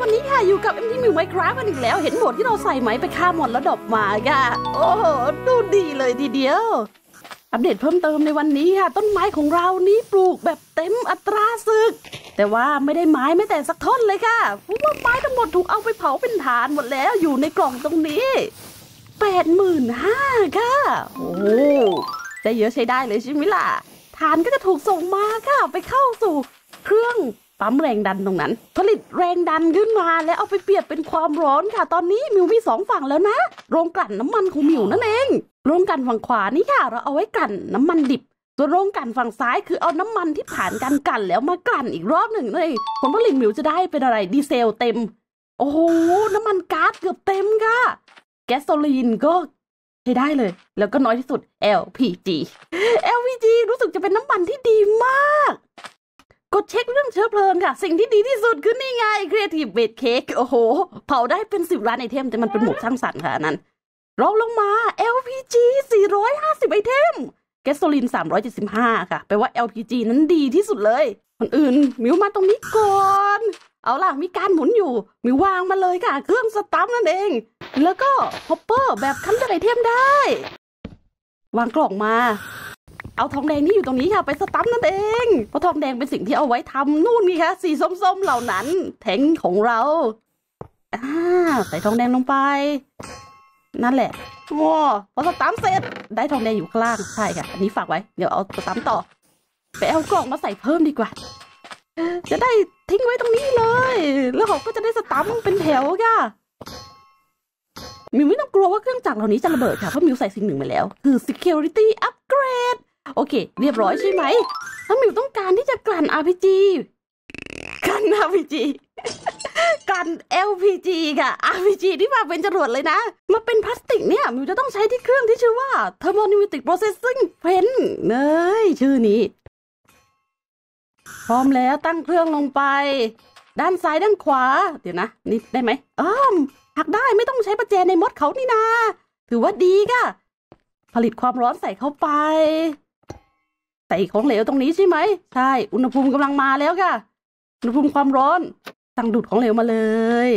วันนี้ค่ะอยู่กับ MT มิวไมคราฟกันอีกแล้ว เห็นหมดที่เราใส่ไหมไปฆ่าหมดแล้วดอกมาค่ะ โอ้โหดูดีเลยทีเดียว อัปเดตเพิ่มเติมในวันนี้ค่ะ ต้นไม้ของเรานี้ปลูกแบบเต็มอัตราศึก แต่ว่าไม่ได้ไม้แม้แต่สักท่อนเลยค่ะเพราะว่าไม้ทั้งหมดถูกเอาไปเผาเป็นฐานหมดแล้วอยู่ในกล่องตรงนี้แปดหมื่นห้าค่ะ โอ้จะเยอะใช้ได้เลยใช่ไหมล่ะฐานก็จะถูกส่งมาค่ะ ไปเข้าสู่เครื่อง ปั๊มแรงดันตรงนั้น ผลิตแรงดันขึ้นมาแล้วเอาไปเปรียบเป็นความร้อนค่ะ ตอนนี้มิวมีสองฝั่งแล้วนะ โรงกลั่นน้ำมันของมิวนั่นเอง โรงกลั่นฝั่งขวานี่ค่ะ เราเอาไว้กลั่นน้ำมันดิบส่วนโรงกลั่นฝั่งซ้ายคือเอาน้ำมันที่ผ่านการกลั่นแล้วมากลั่นอีกรอบหนึ่งนั่นเองผลผลิตมิวจะได้เป็นอะไรดีเซลเต็ม โอ้โหน้ำมันก๊าซเกือบเต็มค่ะ แก๊สโซลีนก็ใช้ได้เลย แล้วก็น้อยที่สุด LPG LPG รู้สึกจะเป็นน้ำมันที่ดีมาก กดเช็คเรื่องเชื้อเพลิงค่ะ สิ่งที่ดีที่สุดคือนี่ไง Creative Blaze Cake โอ้โห เผาได้เป็นสิบล้านไอเทม แต่มันเป็นหมวดสร้างสรรค์ค่ะนั้นรองลงมา LPG 450 ไอเทมแก๊สโซลิน 375 ค่ะ แปลว่า LPG นั้นดีที่สุดเลยคนอื่น มิวมาตรงนี้ก่อน เอาล่ะ มีการหมุนอยู่ มิววางมาเลยค่ะ เครื่องสตัมนั่นเอง แล้วก็hopper แบบคั้นไอเทมได้ วางกล่องมา เอาทองแดงนี่อยู่ตรงนี้ค่ะไปสตัมป์นั่นเอง เพราะทองแดงเป็นสิ่งที่เอาไว้ทำนู่นนี่ค่ะสีส้มๆเหล่านั้น แทงของเราอ่าใส่ทองแดงลงไป นั่นแหละโอ้พอสตัมป์เสร็จได้ทองแดงอยู่ข้างล่างใช่ค่ะ อันนี้ฝากไว้ เดี๋ยวเอาสตัมป์ต่อไปเอากล่องมาใส่เพิ่มดีกว่า จะได้ทิ้งไว้ตรงนี้เลย แล้วเขาก็จะได้สตัมป์เป็นแถวค่ะมิวไม่ต้องกลัวว่าเครื่องจักรเหล่านี้จะระเบิดค่ะ เพราะมิวใส่สิ่งหนึ่งไปแล้ว คือ security upgrade โอเค เรียบร้อยใช่ไหมถ้ามิวต้องการที่จะกลั่น RPG กลั่น RPG กลั่น LPG ค่ะ RPG ที่มาเป็นจรวดเลยนะ มาเป็นพลาสติกเนี่ย มิวจะต้องใช้ที่เครื่องที่ชื่อว่า thermoneutic processing pen เนยชื่อนี้ พร้อมแล้วตั้งเครื่องลงไป ด้านซ้ายด้านขวา เดี๋ยวนะ นี่ได้ไหมอ้อมหักได้ไม่ต้องใช้ประแจในมดเขานี่นา ถือว่าดีค่ะ ผลิตความร้อนใส่เข้าไป ใส่ของเหลวตรงนี้ใช่ไหมใช่อุณหภูมิกำลังมาแล้วค่ะ อุณหภูมิความร้อนสั่งดูดของเหลวมาเลย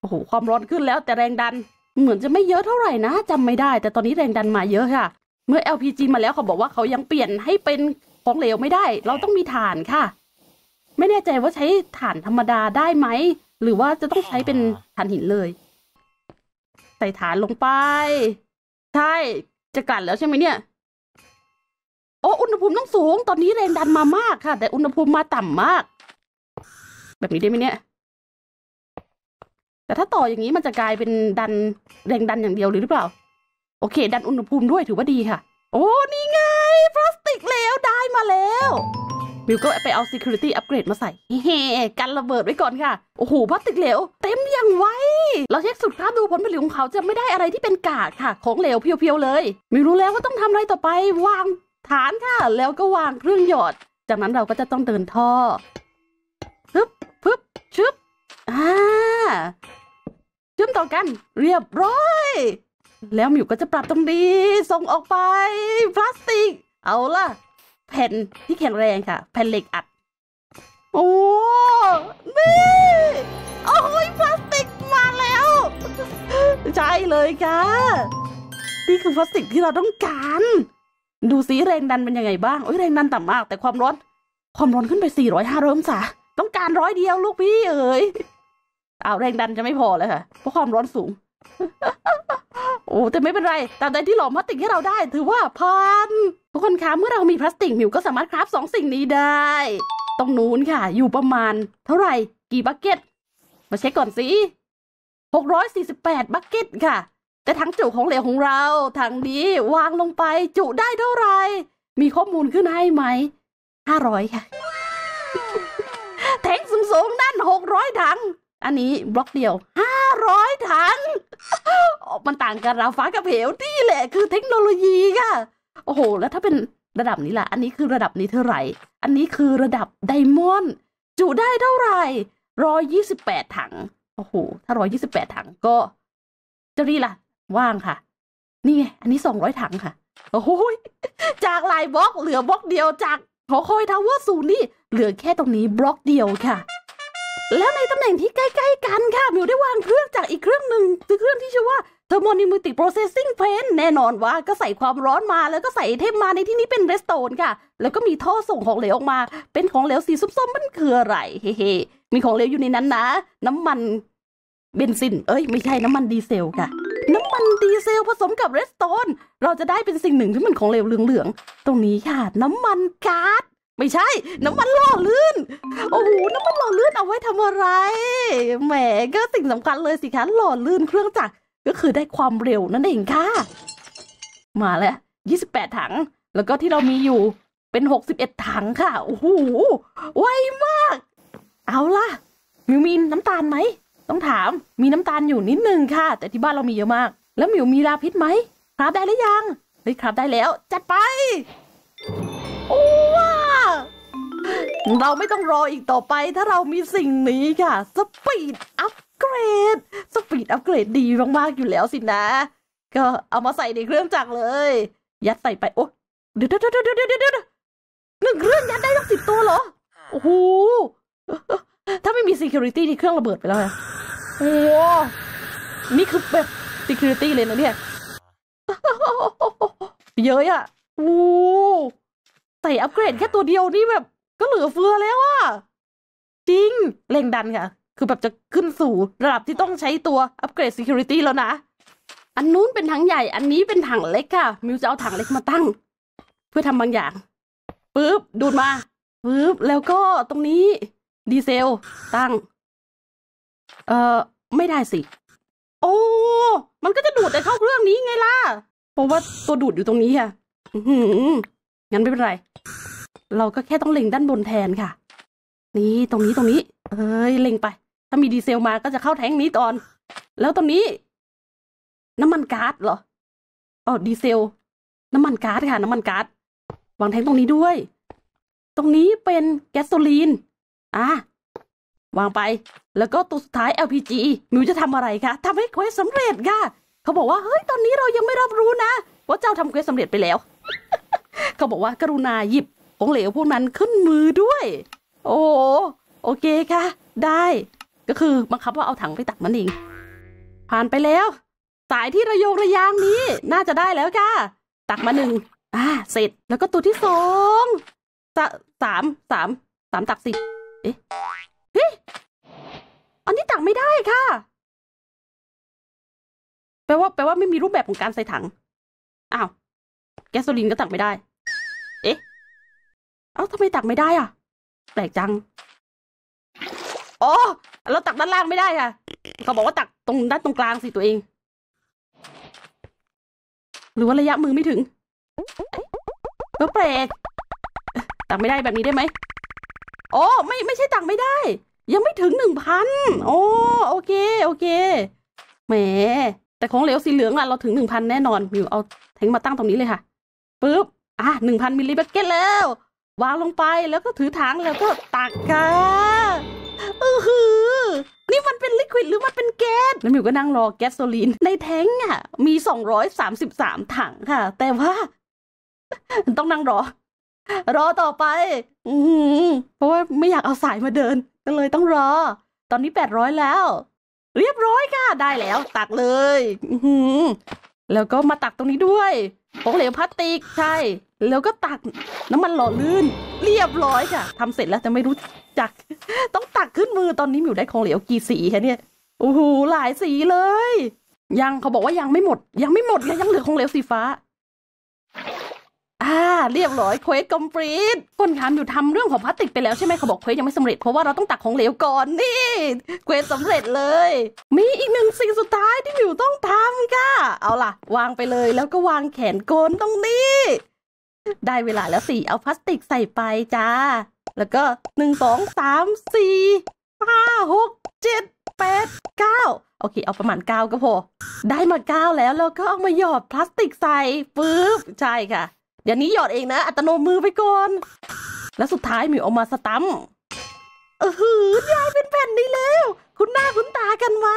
โอ้โหความร้อนขึ้นแล้วแต่แรงดันเหมือนจะไม่เยอะเท่าไหร่นะจำไม่ได้ แต่ตอนนี้แรงดันมาเยอะค่ะ เมื่อ LPG มาแล้วเขาบอกว่าเขายังเปลี่ยนให้เป็นของเหลวไม่ได้ เราต้องมีถ่านค่ะ ไม่แน่ใจว่าใช้ถ่านธรรมดาได้ไหมหรือว่าจะต้องใช้เป็นถ่านหินเลย ใส่ฐานลงไป ใช่จะกลั่นแล้วใช่ไหมเนี่ยโอ้อุณหภูมิต้องสูง ตอนนี้แรงดันมามากค่ะ แต่อุณหภูมิมาต่ำมาก แบบนี้ได้ไหมเนี่ย แต่ถ้าต่ออย่างนี้มันจะกลายเป็นดันแรงดันอย่างเดียวหรือเปล่า โอเค ดันอุณหภูมิด้วยถือว่าดีค่ะ โอ้นี่ไงพลาสติกแล้วได้มาแล้วมิวก็ไปเอา security upgrade มาใส่เฮ้กันระเบิดไว้ก่อนค่ะ โอ้โหพลาสติกเหลว เต็มอย่างไว เราเช็คสุดครับดูผลผลิตของเขาจะไม่ได้อะไรที่เป็นกากค่ะ ของเหลวเพียวๆเลย มิวรู้แล้วว่าต้องทำอะไรต่อไป วาง ฐานค่ะแล้วก็วางเครื่องหยอด จากนั้นเราก็จะต้องเดินท่อพึบพึบชึบอ่าเชื่อมต่อกัน เรียบร้อย แล้วมิวก็จะปรับตรงนี้ส่งออกไป พลาสติก เอาล่ะ แผ่นที่แข็งแรงค่ะ แผ่นเหล็กอัด โอ้นี่โอ้ยพลาสติกมาแล้ว ใช่เลยค่ะ นี่คือพลาสติกที่เราต้องการ ดูสีแรงดันเป็นยังไงบ้างโอ้ยแรงดันต่ำมาก แต่ความร้อน ความร้อนขึ้นไป 405องศาต้องการร้อยเดียวลูกพี่เอ๋ยเอาแรงดันจะไม่พอเลยค่ะ เพราะความร้อนสูง โอ้แต่ไม่เป็นไรตามใดที่หลอมพลาสติกให้เราได้ ถือว่าผ่านทุกคนคะเมื่อเรามีพลาสติกมิวก็สามารถคราฟสองสิ่งนี้ได้ ตรงนู้นค่ะ อยู่ประมาณ เท่าไหร่ กี่บักเก็ต มาเช็คก่อนสิ648 บักเก็ตค่ะ แต่ถังจุของเหลวของเราถังนี้วางลงไปจุได้เท่าไหร่ มีข้อมูลขึ้นให้ไหม500ค่ะ แทงสูงๆนั่น600ถัง อันนี้บล็อกเดียว500ถัง มันต่างกันราฟ้ากับเหวนี่แหละ คือเทคโนโลยีค่ะ โอ้โห แล้วถ้าเป็นระดับนี้ล่ะ อันนี้คือระดับนี้เท่าไหร่ อันนี้คือระดับไดมอนด์จุได้เท่าไหร่ร้อยยี่สิบแปดถัง โอ้โห ถ้าร้อยยี่สิบแปดถังก็จะนี่ล่ะ ว่างค่ะ นี่ไง อันนี้สองร้อยถังค่ะ โอ้โหยจากหลายบล็อกเหลือบล็อกเดียวจากหอคอย tower ศูนย์นี่ เหลือแค่ตรงนี้บล็อกเดียวค่ะ แล้วในตำแหน่งที่ใกล้ ๆ กันค่ะมิวได้วางเครื่องจักรอีกเครื่องหนึ่งคือเครื่องที่ชื่อว่า Thermopneumatic Processing Plant แน่นอนว่าก็ใส่ความร้อนมาแล้วก็ใส่ไอเทมมาในที่นี้เป็น redstone ค่ะ แล้วก็มีท่อส่งของเหลวออกมา เป็นของเหลวสีส้มๆมันคืออะไรเฮ้มีของเหลวอยู่ในนั้นนะ น้ำมันเบนซิน เอ้ย ไม่ใช่น้ำมันดีเซลค่ะ เซลผสมกับเรสโตนเราจะได้เป็นสิ่งหนึ่งที่มันของเหลวเหลืองๆ ตรงนี้ค่ะ น้ำมันก๊าซไม่ใช่ น้ำมันหล่อลื่น โอ้โห น้ำมันหล่อลื่นเอาไว้ทำอะไร แหม ก็สิ่งสำคัญเลยสิคะ หล่อลื่นเครื่องจักร ก็คือได้ความเร็วนั่นเองค่ะ มาแล้ว 28 ถัง แล้วก็ที่เรามีอยู่เป็น 61 ถังค่ะ โอ้โห ไวมาก เอาล่ะ มิวมีน้ำตาลไหม ต้องถาม มีน้ำตาลอยู่นิดนึงค่ะ แต่ที่บ้านเรามีเยอะมาก แล้วมิวมี lapis ไหมครับได้หรือยังเฮ้ยครับได้แล้ว จัดไป โอ้ว้าเราไม่ต้องรออีกต่อไปถ้าเรามีสิ่งนี้ค่ะ speed upgrade speed upgrade ดีมาก ๆ อยู่แล้วสินะ ก็เอามาใส่ในเครื่องจักรเลย ยัดใส่ไป โอ้เดี๋ยวเดี๋ยวเดี๋ยวเดี๋ยวเดี๋ยวเดี๋ยวหนึ่งเครื่องยัดได้ตั้งสิบตัวเหรอ โอ้โห ถ้าไม่มี security ที่เครื่องระเบิดไปแล้วนะโอ้นี่คือแบบ security เลยนะเนี่ยเยอะอะโอ้ใส่อัปเกรดแค่ตัวเดียวนี่แบบ ก็เหลือเฟือแล้วอะจริงเร่งดันค่ะ คือแบบจะขึ้นสู่ระดับที่ต้องใช้ตัวอัปเกรด security แล้วนะ อันนู้นเป็นถังใหญ่ อันนี้เป็นถังเล็กค่ะ มิวจะเอาถังเล็กมาตั้ง เพื่อทำบางอย่างปึ๊บดูดมาปึ๊บแล้วก็ตรงนี้ ดีเซล ตั้ง เอ่อ ไม่ได้สิโอ้มันก็จะดูดแต่เข้าเครื่องนี้ไงล่ะเพราะว่าตัวดูดอยู่ตรงนี้ค่ะงั้นไม่เป็นไร เราก็แค่ต้องเล็งด้านบนแทนค่ะ นี่ตรงนี้ตรงนี้ เอ้ยเล็งไป ถ้ามีดีเซลมาก็จะเข้าแทงนี้ตอน แล้วตรงนี้ น้ำมันก๊าซเหรออ๋อดีเซล น้ำมันก๊าซค่ะ น้ำมันก๊าซวางแทงตรงนี้ด้วย ตรงนี้เป็นแก๊สโซลีน อะ วางไป แล้วก็ตัวสุดท้าย LPG มิวจะทำอะไรคะทำให้เควสสำเร็จค่ะ เขาบอกว่า เฮ้ย ตอนนี้เรายังไม่รับรู้นะ ว่าเจ้าทำเควสสำเร็จไปแล้ว เขาบอกว่ากรุณาหยิบของเหลวพวกนั้นขึ้นมือด้วย โอ้โอเคค่ะ ได้ ก็คือบังคับว่าเอาถังไปตักมันเองผ่านไปแล้ว สายที่ระโยงระยางนี้ น่าจะได้แล้วค่ะ ตักมาหนึ่งอ่าเสร็จแล้วก็ตัวที่สองสามสามสามตักสิเอ๊ะ อันนี้ตักไม่ได้ค่ะ แปลว่าแปลว่าไม่มีรูปแบบของการใส่ถัง อ้าว แก๊สโซลินก็ตักไม่ได้ เอ๊ะ เอ้าทำไมตักไม่ได้อะ แปลกจัง อ๋อ เราตักด้านล่างไม่ได้ค่ะ เขาบอกว่าตักตรงด้านตรงกลางสิตัวเอง หรือว่าระยะมือไม่ถึงก็แปลกตักไม่ได้แบบนี้ได้ไหมอ๋อไม่ ไม่ใช่ตักไม่ได้ ยังไม่ถึงหนึ่งพันโอ้โอเค โอเค แหม แต่ของเหลวสีเหลืองอะเราถึงหนึ่งพันแน่นอนมิวเอาแทงมาตั้งตรงนี้เลยค่ะปึ๊บ อะหนึ่งพันมิลลิเบกเก็ตแล้ว วางลงไปแล้วก็ถือถังแล้วก็ตักค่ะอือหือ นี่มันเป็นลิควิดหรือมันเป็นแก๊สแล้วมิวก็นั่งรอแก๊สโซลีน ในแทงอะมีสองร้อยสามสิบสามถังค่ะ แต่ว่า ต้องนั่งรอ รอต่อไป อืเพราะว่าไม่อยากเอาสายมาเดิน ก็เลยต้องรอ ตอนนี้แปดร้อยแล้ว เรียบร้อยค่ะ ได้แล้ว ตักเลย อืแล้วก็มาตักตรงนี้ด้วยของเหลวพลาสติกใช่ แล้วก็ตักน้ำมันหล่อลื่น เรียบร้อยค่ะทำเสร็จแล้วแต่ไม่รู้จัก ต้องตักขึ้นมือตอนนี้มิวได้ของเหลวกี่สีคะเนี่ยโอ้โหหลายสีเลย ยังเขาบอกว่ายังไม่หมด ยังไม่หมดเลยยังเหลือของเหลวสีฟ้า อ่าเรียบร้อย quest complete คนถามอยู่ทำเรื่องของพลาสติกไปแล้วใช่ไหมเขาบอก quest ยังไม่สำเร็จเพราะว่าเราต้องตักของเหลวก่อนนี่ quest สำเร็จเลย มีอีกหนึ่งสิ่งสุดท้ายที่มิวต้องทำค่ะ เอาล่ะ วางไปเลยแล้วก็วางแขนกลตรงนี้ ได้เวลาแล้วสิเอาพลาสติกใส่ไปจ้า แล้วก็หนึ่งสองสามสี่ห้าหกเจ็ดแปดเก้าโอเค เอาประมาณเก้าก็พอ ได้มาเก้าแล้วแล้วก็เอามาหยอดพลาสติกใส่ปึ๊บ ใช่ค่ะ เดี๋ยวนี้หยอดเองนะ อัตโนมือไปก่อน แล้วสุดท้ายมิวเอามาสตัมเออหือยายเป็นแผ่นนี้แล้ว คุณหน้าคุณตากันไหม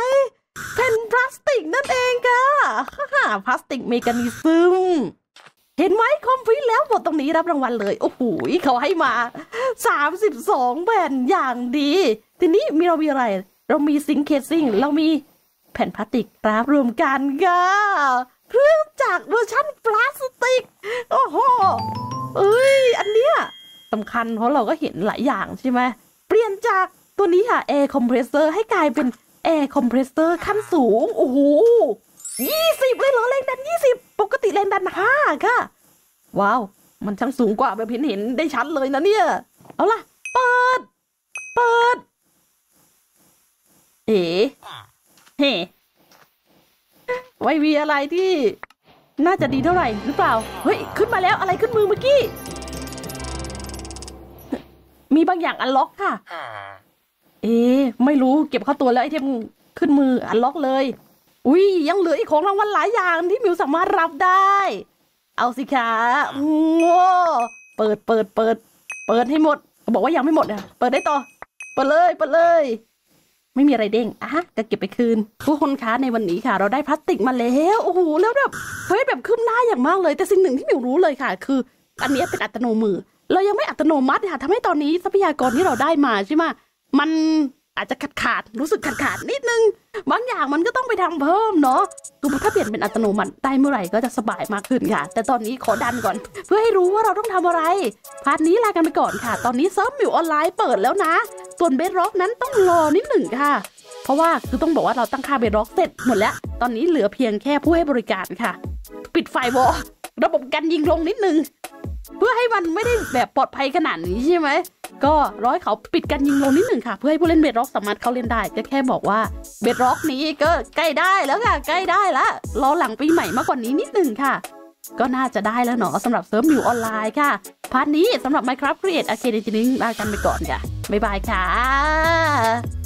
แผ่นพลาสติกนั่นเองค่ะฮ่าพลาสติกเมกานิซึม เห็นไหมคอมพิวแล้วหมดตรงนี้รับรางวัลเลย โอ้โหเขาให้มา 32 แผ่นอย่างดี ทีนี้มีเรามีอะไร เรามี zinc casing เรามีแผ่นพลาสติกจับรวมกันค่ะ เครื่องจักรเวอร์ชันพลาสติก โอ้โห เอ้ย อันเนี้ยสำคัญเพราะเราก็เห็นหลายอย่างใช่ไหม เปลี่ยนจากตัวนี้ค่ะ air compressor ให้กลายเป็น air compressor ขั้นสูง โอ้โหยี่สิบเลยเหรอแรงดันยี่สิบปกติแรงดันห้าค่ะ ว้าว มันช่างสูงกว่าแบบเห็นเห็นได้ชัดเลยนะเนี่ย เอาล่ะ เปิด เปิด เอ๋เฮ้ ไม่มีอะไรที่น่าจะดีเท่าไหร่หรือเปล่า เฮ้ย ขึ้นมาแล้วอะไรขึ้นมือเมื่อกี้ มีบางอย่าง unlock ค่ะ เอ๊ะไม่รู้เก็บเข้าตัวแล้วไอเทมขึ้นมือ unlock เลย อุ้ยยังเหลืออีกของรางวัลหลายอย่างที่มิวสามารถรับได้ เอาสิคะโง่เปิดเปิดเปิด เปิดให้หมดเขาบอกว่ายังไม่หมดอะ เปิดได้ต่อ เปิดเลย เปิดเลย ไม่มีอะไรเด้งอะก็เก็บไปคืนผู้คนค้าในวันนี้ค่ะ เราได้พลาสติกมาแล้วโอ้โหแล้วแบบเฮ้ยแบบคืบหน้าอย่างมากเลย แต่สิ่งหนึ่งที่มิวรู้เลยค่ะ คือ อันนี้เป็นอัตโนมือ เรายังไม่อัตโนมัติค่ะทำให้ตอนนี้ทรัพยากรที่เราได้มาใช่ไหมมันอาจจะขาดขาดรู้สึกขาดขาดนิดนึง บางอย่างมันก็ต้องไปทำเพิ่มเนาะคือถ้าเปลี่ยนเป็นอัตโนมัติได้เมื่อไหร่ก็จะสบายมากขึ้นค่ะ แต่ตอนนี้ขอดันก่อน เพื่อให้รู้ว่าเราต้องทำอะไร part นี้ลากันไปก่อนค่ะ ตอนนี้เซิร์ฟ MU Online เปิดแล้วนะ ส่วน Bedrock นั้นต้องรอนิดหนึ่งค่ะ เพราะว่าคือต้องบอกว่าเราตั้งค่า Bedrock เสร็จหมดแล้ว ตอนนี้เหลือเพียงแค่ผู้ให้บริการค่ะ ปิด firewall ระบบกันยิงลงนิดนึง เพื่อให้มันไม่ได้แบบปลอดภัยขนาดนี้ใช่ไหมก็ร้อยเขาปิดกันยิงลงนิดหนึ่งค่ะ เพื่อให้ผู้เล่น Bedrock สามารถเข้าเล่นได้ก็แค่บอกว่าBedrock นี้ก็ใกล้ได้แล้วค่ะใกล้ได้ละรอหลังปีใหม่มากกว่านี้นิดหนึ่งค่ะ ก็น่าจะได้แล้วเนาะสำหรับเซิร์ฟ MU Online ค่ะ part นี้สำหรับ Minecraft Create Arcane Engineering ลากันไปก่อนค่ะ บ๊ายบายค่ะ